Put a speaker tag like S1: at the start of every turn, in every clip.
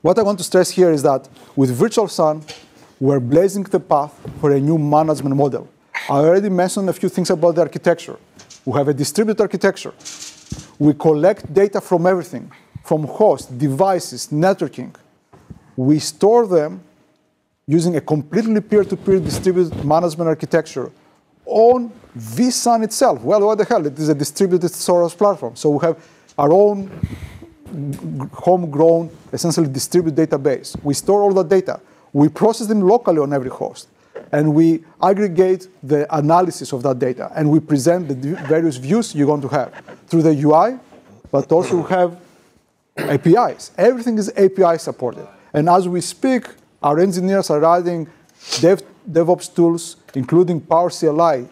S1: What I want to stress here is that with Virtual SAN, we're blazing the path for a new management model. I already mentioned a few things about the architecture. We have a distributed architecture. We collect data from everything, from hosts, devices, networking. We store them using a completely peer-to-peer distributed management architecture on vSAN itself. Well, what the hell? It is a distributed storage platform. So we have our own homegrown, essentially distributed database. We store all the data. We process them locally on every host. And we aggregate the analysis of that data. And we present the various views you're going to have through the UI, but also have APIs. Everything is API supported. And as we speak, our engineers are writing dev, DevOps tools, including Power CLI,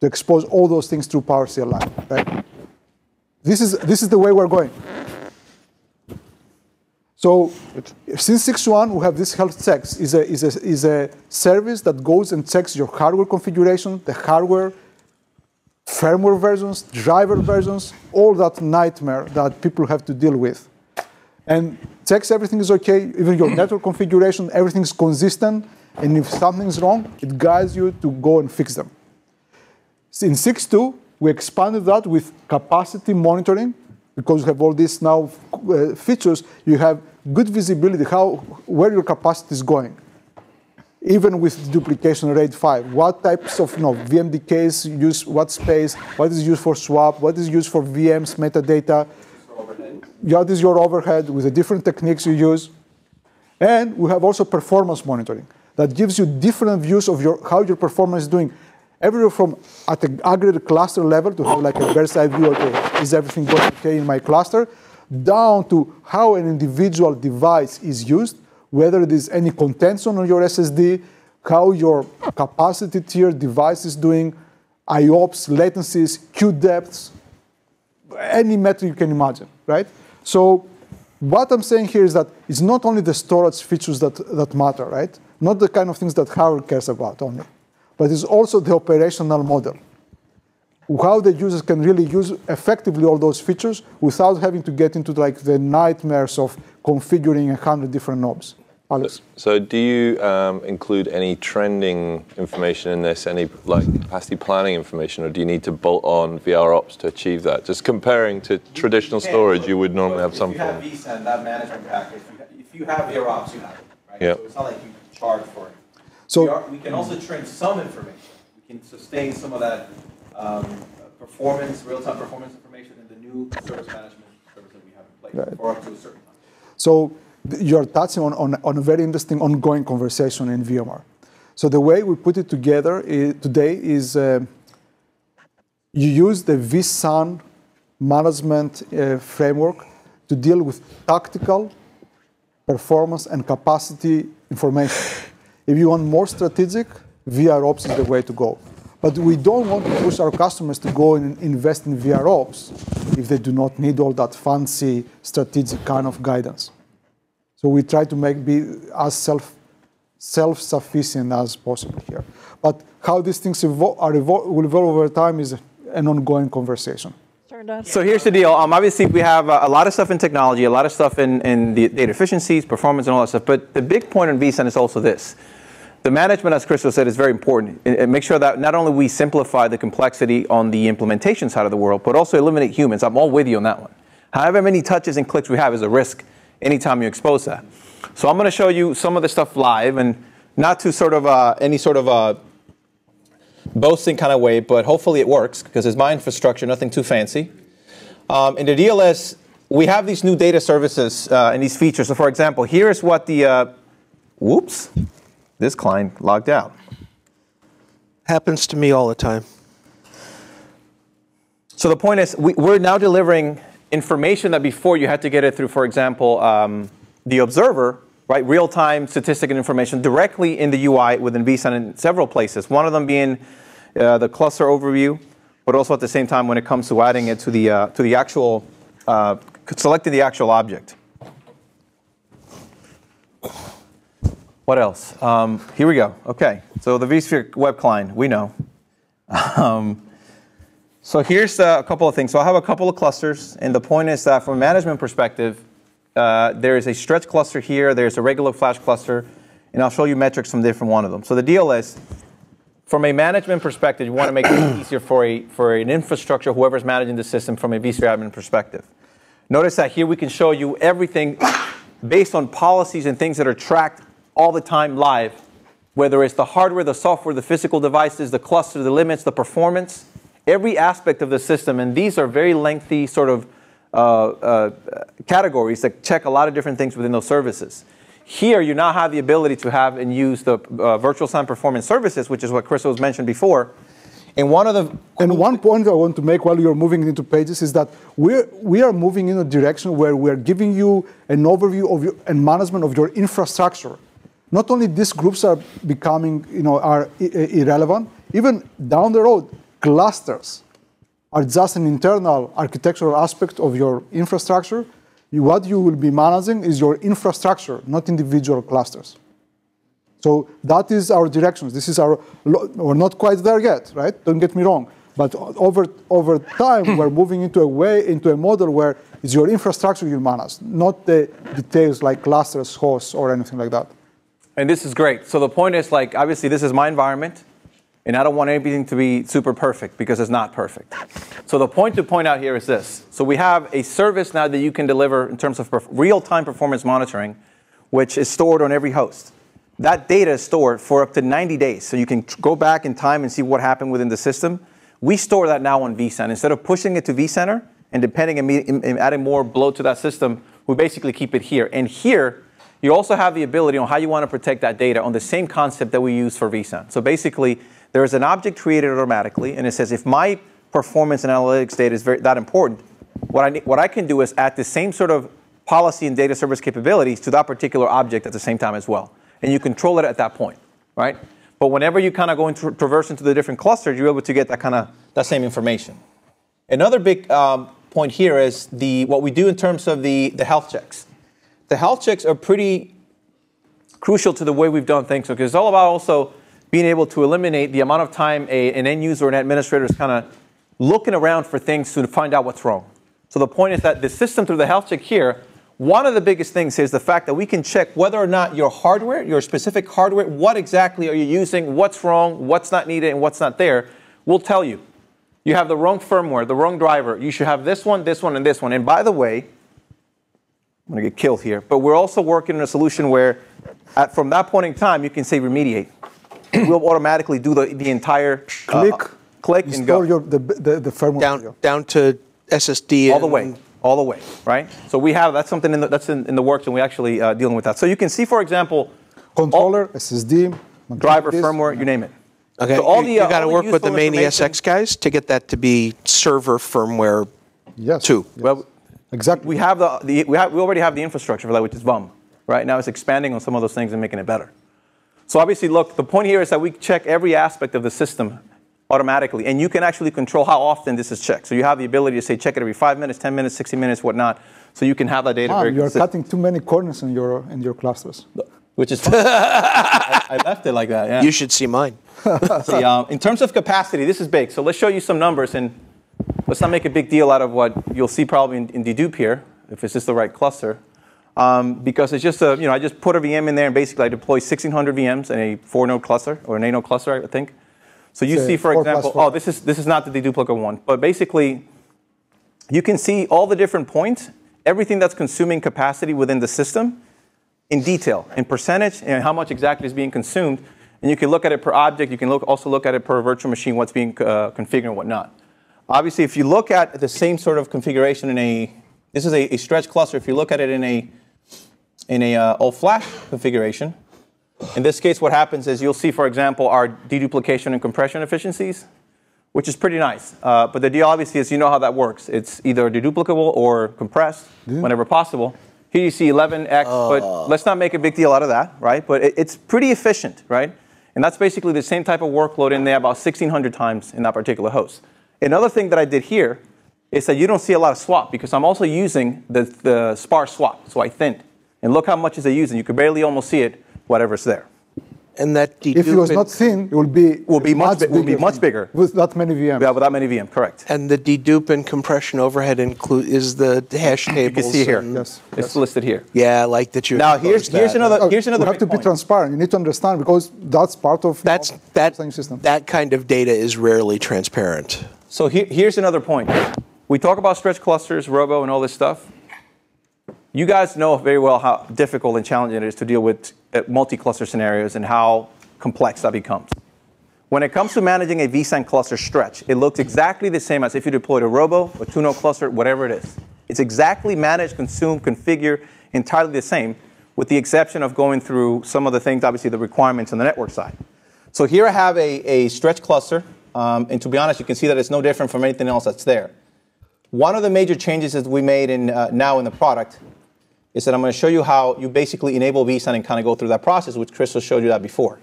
S1: to expose all those things through Power CLI. Right? This is, this is the way we're going. So since 6.1, we have this health checks. is a, is, a, is a service that goes and checks your hardware configuration, the hardware, firmware versions, driver versions, all that nightmare that people have to deal with. And checks everything is okay, even your network configuration, everything's consistent, and if something's wrong, it guides you to go and fix them. In 6.2, we expanded that with capacity monitoring, because you have all these now uh, features, you have good visibility how where your capacity is going. Even with duplication RAID 5, what types of you know, VMDKs use what space, what is used for swap, what is used for VMs, metadata, what is your overhead with the different techniques you use. And we have also performance monitoring that gives you different views of your, how your performance is doing everywhere from at the aggregate cluster level to have like a bird's eye view, okay, is everything going okay in my cluster, down to how an individual device is used, whether there's any contention on your SSD, how your capacity tier device is doing, IOPS, latencies, queue depths, any metric you can imagine, right? So what I'm saying here is that it's not only the storage features that, that matter, right? Not the kind of things that Howard cares about only but it's also the operational model. How the users can really use effectively all those features without having to get into like the nightmares of configuring a hundred different knobs. Alex.
S2: So, do you um, include any trending information in this, any like capacity planning information, or do you need to bolt on VROps to achieve that? Just comparing to traditional you storage, you would normally have some.
S3: If you have vSAN, that management pack, if you, if you have VROps, you have it, right? Yeah. So it's not like you charge for it. So we, are, we, can also train some information. We can sustain some of that um, performance, real-time performance information in the new service management service that we have in place right. for up to a certain time.
S1: So you're touching on, on, on, a very interesting ongoing conversation in VMware. So the way we put it together is, today is uh, you use the vSAN management uh, framework to deal with tactical performance and capacity information. If you want more strategic, VROps is the way to go. But we don't want to push our customers to go and invest in VROps if they do not need all that fancy strategic kind of guidance. So we try to make be as self self-sufficient as possible here. But how these things evolve, are evol will evolve over time is an ongoing conversation.
S4: So here's the deal. Um, obviously, we have a, a, lot of stuff in technology, a lot of stuff in, in the data efficiencies, performance, and all that stuff. But the big point on vSAN is also this the management, as Christos said, is very important. And make sure that not only we simplify the complexity on the implementation side of the world, but also eliminate humans. I'm all with you on that one. However many touches and clicks we have is a risk anytime you expose that. So I'm going to show you some of the stuff live, and not to sort of uh, any sort of uh, boasting kind of way, but hopefully it works because it's my infrastructure, nothing too fancy. Um, in the DLS, we have these new data services uh, and these features. So for example, here's what the, uh, whoops, this client logged out.
S5: Happens to me all the time.
S4: So the point is, we, are now delivering information that before you had to get it through, for example, um, the observer, right, real-time statistic and information directly in the UI within vSAN in several places. One of them being uh, the cluster overview, but also at the same time when it comes to adding it to the uh, to the actual uh, selecting the actual object. What else? Um, here we go. Okay, so the vSphere web client, we know. Um, so here's a couple of things. So I have a couple of clusters, and the point is that from a management perspective, Uh, there is a stretch cluster here. There's a regular flash cluster. And I'll show you metrics from different one of them. So the deal is, from a management perspective, you want to make it easier for, a, for an infrastructure, whoever's managing the system from a vSphere admin perspective. Notice that here we can show you everything based on policies and things that are tracked all the time live, whether it's the hardware, the software, the physical devices, the cluster, the limits, the performance, every aspect of the system. And these are very lengthy sort of uh, uh, categories that check a lot of different things within those services. Here, you now have the ability to have and use the uh, virtual SAN performance services, which is what Chris was mentioned before. And one of the
S1: and one point I want to make while you're moving into pages is that we're we are moving in a direction where we are giving you an overview of your and management of your infrastructure. Not only these groups are becoming you know are irrelevant, even down the road, clusters are just an internal architectural aspect of your infrastructure what you will be managing is your infrastructure, not individual clusters. So that is our directions. This is our, we're not quite there yet, right? Don't get me wrong. But over, over time, we're moving into a way, into a model where it's your infrastructure you manage, not the details like clusters, hosts, or anything like that.
S4: And this is great. So the point is like, obviously this is my environment. And I don't want anything to be super perfect because it's not perfect. So the point to point out here is this. So we have a service now that you can deliver in terms of real-time performance monitoring, which is stored on every host. That data is stored for up to 90 days. So you can go back in time and see what happened within the system. We store that now on vCenter. Instead of pushing it to vCenter and depending and adding more bloat to that system, we basically keep it here. And here, you also have the ability on how you want to protect that data on the same concept that we use for vSAN. So basically, there is an object created automatically, and it says if my performance and analytics data is very, that important, what I, what I can do is add the same sort of policy and data service capabilities to that particular object at the same time as well. And you control it at that point, right? But whenever you kind of go into traverse into the different clusters, you're able to get that kind of that same information. Another big um, point here is the what we do in terms of the, the health checks. The health checks are pretty crucial to the way we've done things because it's all about also being able to eliminate the amount of time a, an end user or an administrator is kind of looking around for things to find out what's wrong. So the point is that the system through the health check here, one of the biggest things is the fact that we can check whether or not your hardware, your specific hardware, what exactly are you using, what's wrong, what's not needed, and what's not there, will tell you. You have the wrong firmware, the wrong driver. You should have this one, this one, and this one. And by the way, I'm going to get killed here, but we're also working on a solution where at, from that point in time, you can say remediate we'll automatically do the, the entire
S1: click, uh,
S4: click and go.
S1: Your, the, the, the firmware
S5: down, down to SSD.
S4: All the way, all the way, right? So we have, that's something in the, that's in, in the works and we're actually uh, dealing with that. So you can see, for example,
S1: controller, all, SSD,
S4: driver, firmware, you name it.
S5: Okay, so all you, the, you uh, got to work with the main ESX guys to get that to be server firmware
S1: yes,
S5: too.
S1: Yes. Well, exactly.
S4: We have the, the we have we already have the infrastructure for that, which is VUM. Right now, it's expanding on some of those things and making it better. So obviously, look, the point here is that we check every aspect of the system automatically, and you can actually control how often this is checked. So you have the ability to say check it every five minutes, 10 minutes, 60 minutes, whatnot. So you can have that data. Very
S1: you're consistent. cutting too many corners in your in your clusters.
S4: Which is I, I, left it like that. Yeah.
S5: You should see mine.
S4: see, um, in terms of capacity, this is big. So let's show you some numbers, and let's not make a big deal out of what you'll see probably in, in dedupe here, if it's just the right cluster um, because it's just a, you know, I just put a VM in there and basically I deploy 1600 VMs in a four node cluster or an eight node cluster, I think. So you see, for example, oh, this is, this is not the deduplicate one, but basically you can see all the different points, everything that's consuming capacity within the system in detail, in percentage, and how much exactly is being consumed. And you can look at it per object. You can look, also look at it per virtual machine, what's being uh, configured and whatnot. Obviously, if you look at the same sort of configuration in a, this is a, a stretch cluster. If you look at it in a in a uh, all flash configuration. In this case, what happens is you'll see, for example, our deduplication and compression efficiencies, which is pretty nice. Uh, but the deal obviously is you know how that works. It's either deduplicable or compressed whenever possible. Here you see 11x, uh. but let's not make a big deal out of that, right? But it, it's pretty efficient, right? And that's basically the same type of workload in there about 1,600 times in that particular host. Another thing that I did here is that you don't see a lot of swap because I'm also using the, the sparse swap, so I thinned. And look how much is it using. You can barely almost see it, whatever's there.
S5: And that
S1: if it was not thin, it would be
S4: will be much, much will be much bigger
S1: with that many VMs.
S4: Yeah, without many VMs, correct.
S5: And the dedupe and compression overhead include is the hash tables.
S4: You can see here.
S1: Yes,
S4: it's yes. listed here.
S5: Yeah, I like that you.
S4: Now here's here's
S5: that.
S4: another oh, here's another.
S1: You have to
S4: point.
S1: be transparent. You need to understand because that's part of
S5: that's
S1: of
S5: that
S1: system.
S5: that kind of data is rarely transparent.
S4: So here, here's another point. We talk about stretch clusters, robo, and all this stuff. You guys know very well how difficult and challenging it is to deal with uh, multi-cluster scenarios and how complex that becomes. When it comes to managing a vSAN cluster stretch, it looks exactly the same as if you deployed a robo, a two-node cluster, whatever it is. It's exactly managed, consumed, configure, entirely the same, with the exception of going through some of the things, obviously the requirements on the network side. So here I have a, a stretch cluster, um, and to be honest, you can see that it's no different from anything else that's there. One of the major changes that we made in, uh, now in the product is that I'm going to show you how you basically enable vSAN and kind of go through that process, which Christos showed you that before.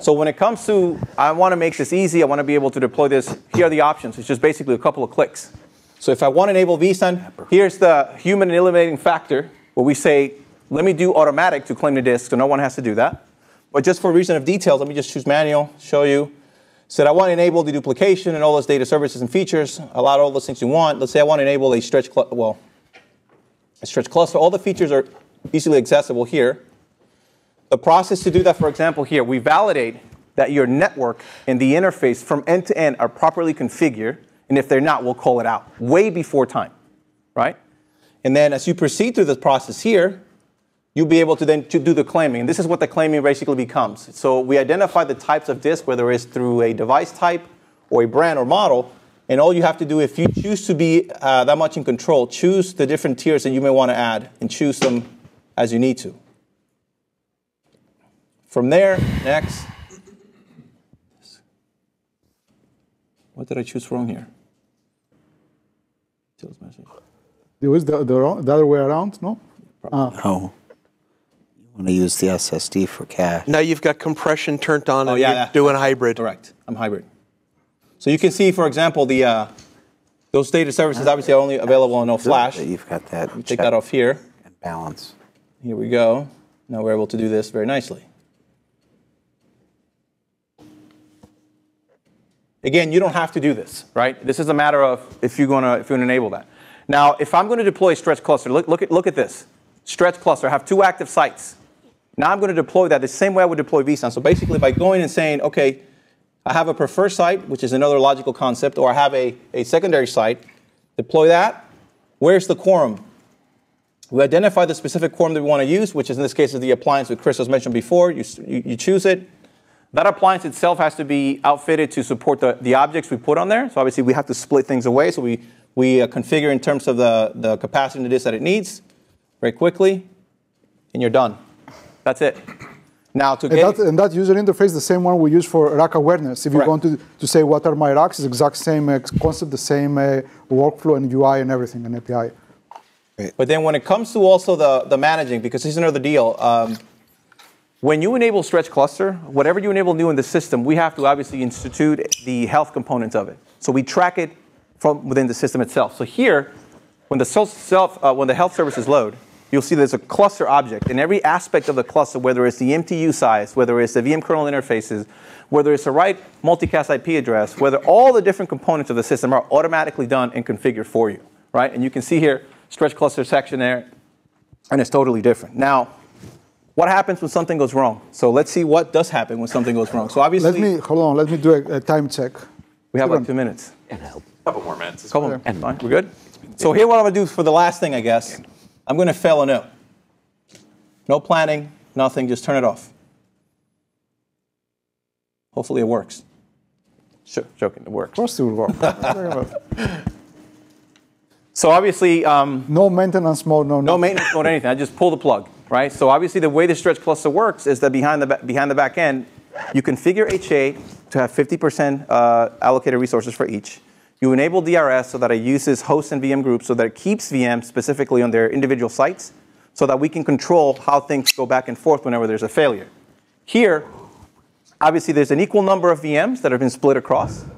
S4: So when it comes to, I want to make this easy, I want to be able to deploy this, here are the options. It's just basically a couple of clicks. So if I want to enable vSAN, here's the human eliminating factor, where we say, let me do automatic to claim the disk, so no one has to do that. But just for reason of details, let me just choose manual, show you. Said I want to enable the duplication and all those data services and features, allow all those things you want. Let's say I want to enable a stretch, well, a stretch cluster. All the features are easily accessible here. The process to do that, for example, here, we validate that your network and the interface from end to end are properly configured. And if they're not, we'll call it out way before time, right? And then as you proceed through the process here, you'll be able to then to do the claiming. And this is what the claiming basically becomes. So we identify the types of disk, whether it's through a device type or a brand or model. And all you have to do, if you choose to be uh, that much in control, choose the different tiers that you may want to add and choose them as you need to. From there, next. What did I choose wrong here?
S1: It was the, the, the other way around, no?
S6: Ah. No. You want to use the SSD for cache.
S5: Now you've got compression turned on oh, and yeah, you're yeah. doing hybrid.
S4: Correct. I'm hybrid. So you can see, for example, the uh, those data services obviously are only available on no flash.
S6: You've got that.
S4: Take that off here.
S6: And balance.
S4: Here we go. Now we're able to do this very nicely. Again, you don't have to do this, right? This is a matter of if you're going to if you're going to enable that. Now, if I'm going to deploy a stretch cluster, look, look, at, look at this. Stretch cluster, I have two active sites. Now I'm going to deploy that the same way I would deploy vSAN. So basically by going and saying, okay, I have a preferred site, which is another logical concept, or I have a, a secondary site, deploy that. Where's the quorum? We identify the specific quorum that we want to use, which is in this case is the appliance that Chris has mentioned before. You, you, you choose it. That appliance itself has to be outfitted to support the, the objects we put on there. So obviously we have to split things away. So we, we uh, configure in terms of the, the capacity of this that it needs very quickly, and you're done. That's it. Now to
S1: and get that, and that user interface, the same one we use for rack awareness. If Correct. you want to, to say what are my racks, it's exact same uh, concept, the same uh, workflow and UI and everything, and API.
S4: But then when it comes to also the, the managing, because here's another deal, um, when you enable Stretch Cluster, whatever you enable new in the system, we have to obviously institute the health components of it. So we track it from within the system itself. So here, when the self, uh, when the health services load, you'll see there's a cluster object, and every aspect of the cluster, whether it's the MTU size, whether it's the VM kernel interfaces, whether it's the right multicast IP address, whether all the different components of the system are automatically done and configured for you, right? And you can see here, stretch cluster section there, and it's totally different. Now, what happens when something goes wrong? So let's see what does happen when something goes wrong. So obviously,
S1: let me hold on. Let me do a, a time check.
S4: We have like two minutes.
S3: And help. A couple more minutes.
S4: Couple more. Fine. We're good. So here, what I'm gonna do for the last thing, I guess, I'm gonna fail a note. No planning, nothing. Just turn it off. Hopefully, it works. Sure, joking. It works.
S1: Of course, it will work.
S4: so obviously, um,
S1: no maintenance mode. No.
S4: No maintenance mode. Anything. I just pull the plug right? So obviously the way the stretch cluster works is that behind the, behind the back end, you configure HA to have 50% uh, allocated resources for each. You enable DRS so that it uses host and VM groups so that it keeps VM specifically on their individual sites so that we can control how things go back and forth whenever there's a failure. Here, obviously there's an equal number of VMs that have been split across. Uh,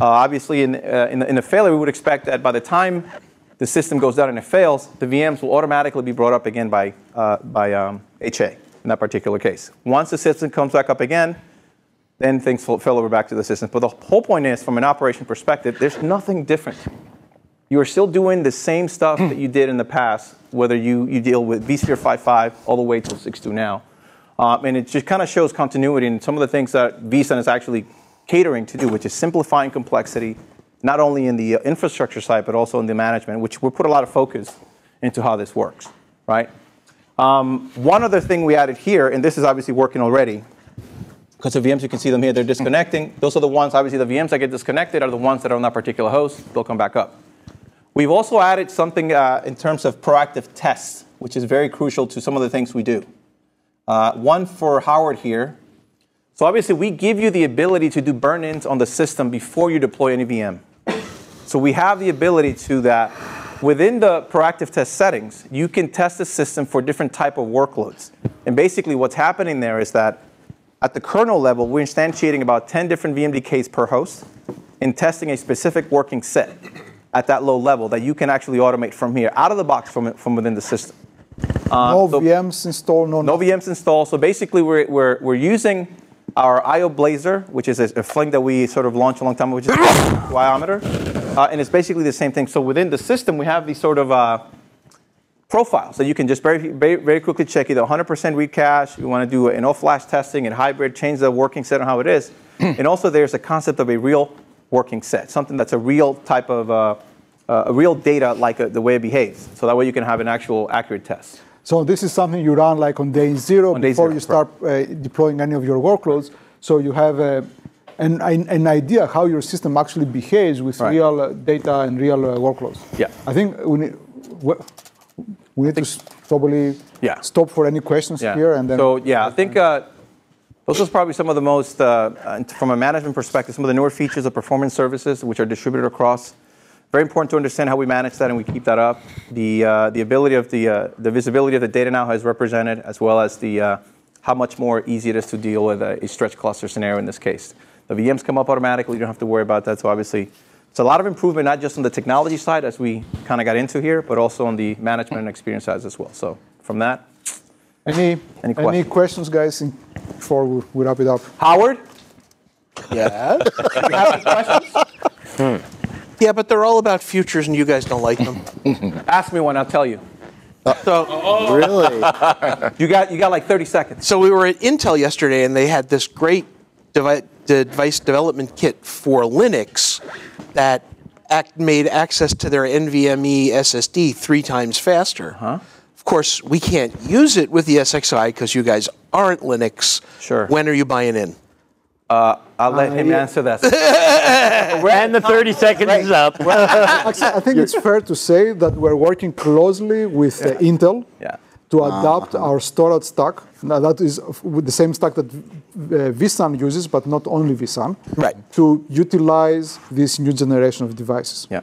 S4: obviously in, uh, in, in the failure, we would expect that by the time the system goes down and it fails, the VMs will automatically be brought up again by, uh, by um, HA. in that particular case. Once the system comes back up again, then things fell over back to the system. But the whole point is, from an operation perspective, there's nothing different. You are still doing the same stuff that you did in the past, whether you, you deal with vSphere 5.5 all the way to 6.2 now. Um, and it just kind of shows continuity in some of the things that vSAN is actually catering to do, which is simplifying complexity, not only in the uh, infrastructure side, but also in the management, which we put a lot of focus into how this works, right? Um, one other thing we added here, and this is obviously working already, because the VMs, you can see them here, they're disconnecting. Those are the ones, obviously, the VMs that get disconnected are the ones that are on that particular host. They'll come back up. We've also added something uh, in terms of proactive tests, which is very crucial to some of the things we do. Uh, one for Howard here. So obviously, we give you the ability to do burn-ins on the system before you deploy any VM. So we have the ability to that. Within the proactive test settings, you can test the system for different type of workloads. And basically what's happening there is that at the kernel level, we're instantiating about 10 different VMDKs per host and testing a specific working set at that low level that you can actually automate from here, out of the box from, from within the system.
S1: Uh, no so VMs installed, no.
S4: No VMs installed. So basically, we're, we're, we're using our IO Blazer, which is a, a thing that we sort of launched a long time ago, which is diameter. Uh, and it's basically the same thing. So within the system, we have these sort of uh, profiles that you can just very, very, very quickly check either 100% read cache, you want to do an all-flash testing and hybrid, change the working set on how it is. and also there's a concept of a real working set, something that's a real type of, uh, uh, a real data like a, uh, the way it behaves. So that way you can have an actual accurate test.
S1: So this is something you run like on day zero on before day zero, you start uh, deploying any of your workloads. So you have a, an, an idea how your system actually behaves with right. real uh, data and real uh, workloads.
S4: Yeah.
S1: I think we need, we need to probably yeah. stop for any questions
S4: yeah.
S1: here and then.
S4: So yeah, I think uh, those are probably some of the most, uh, from a management perspective, some of the newer features of performance services, which are distributed across. Very important to understand how we manage that and we keep that up. The, uh, the ability of the, uh, the visibility of the data now has represented, as well as the, uh, how much more easy it is to deal with a, a stretch cluster scenario in this case. The VMs come up automatically, you don't have to worry about that. So obviously, it's a lot of improvement, not just on the technology side, as we kind of got into here, but also on the management and experience side as well. So from that,
S1: any, any, questions? any questions, guys, before we, we wrap it up?
S4: Howard?
S5: Yeah. you have any questions? Hmm. Yeah, but they're all about futures, and you guys don't like them.
S4: Ask me one, I'll tell you.
S6: Uh, so oh. really,
S4: you got you got like 30 seconds.
S5: So we were at Intel yesterday, and they had this great device, device development kit for Linux that act, made access to their NVMe SSD three times faster.
S4: Huh?
S5: Of course, we can't use it with the ESXi because you guys aren't Linux.
S4: Sure.
S5: When are you buying in?
S4: Uh, I'll let uh, him yeah. answer that.
S7: and the 30 seconds right. is up.
S1: Actually, I think it's fair to say that we're working closely with uh. Intel
S4: yeah.
S1: To adapt uh-huh. our storage stack. Now, that is with the same stack that uh, vSAN uses, but not only vSAN,
S5: right.
S1: to utilize this new generation of devices.
S4: Yeah.